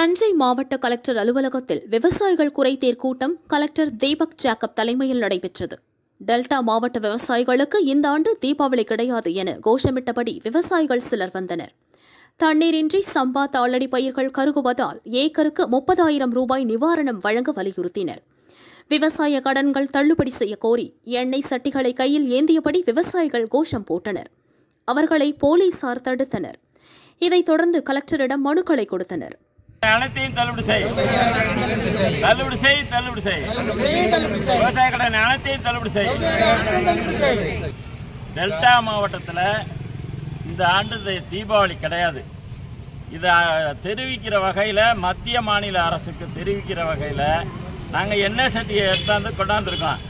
தஞ்சை மாவட்ட கலெக்டர் அலுவலகத்தில் விவசாயிகள் குறைதீர் கூட்டம் கலெக்டர் தீபக் ஜாக்கப் தலைமையில் நடைபெற்றது. டெல்டா மாவட்ட விவசாயிகளுக்கு இந்த ஆண்டு தீபாவளி கிடையாது என கோஷமிட்டபடி விவசாயிகள் சிலர் வந்தனர். தண்ணீரின்றி சம்பா தாளடி பயிர்கள் கருகுவதால் ஏக்கருக்கு முப்பதாயிரம் ரூபாய் நிவாரணம் வழங்க வலியுறுத்தினர். விவசாய கடன்கள் தள்ளுபடி செய்ய கோரி எண்ணெய் சட்டிகளை கையில் ஏந்தியபடி விவசாயிகள் கோஷம் போட்டனர். அவர்களை போலீசார் தடுத்தனர். இதைத் தொடர்ந்து கலெக்டரிடம் மனுக்களை கொடுத்தனர். அனைத்தையும் தள்ளுபடி செய். தள்ளுபடி செய் தள்ளுபடி செய். விவசாய கடன் அனைத்தையும் தள்ளுபடி செய். டெல்டா மாவட்டத்தில் இந்த ஆண்டு தீபாவளி கிடையாது. இதை தெரிவிக்கிற வகையில் மத்திய மாநில அரசுக்கு தெரிவிக்கிற வகையில் நாங்கள் என்ன சட்டியை எடுத்தாந்து கொண்டாந்துருக்கோம்.